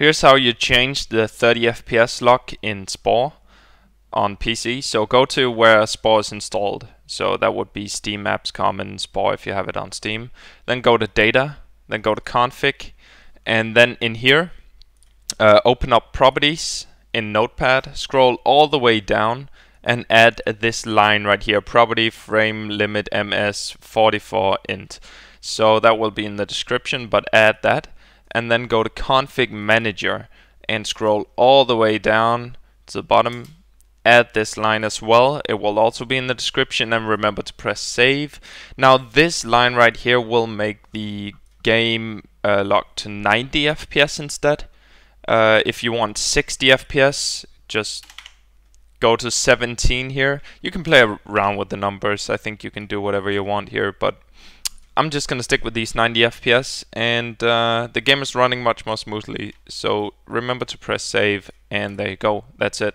Here's how you change the 30 FPS lock in Spore on PC. So go to where Spore is installed. So that would be Steam Apps Common Spore if you have it on Steam. Then go to Data, then go to Config, and then in here, uh, open up Properties in Notepad, scroll all the way down, and add this line right here, property frame limit ms 44 int. So that will be in the description, but add that, and then go to Config Manager and scroll all the way down to the bottom add this line as well. It will also be in the description and remember to press save. Now this line right here will make the game uh, lock to 90 FPS instead. Uh, if you want 60 FPS, just go to 17 here. You can play around with the numbers. I think you can do whatever you want here, but I'm just gonna stick with these 90 FPS and uh, the game is running much more smoothly. So remember to press save and there you go. That's it.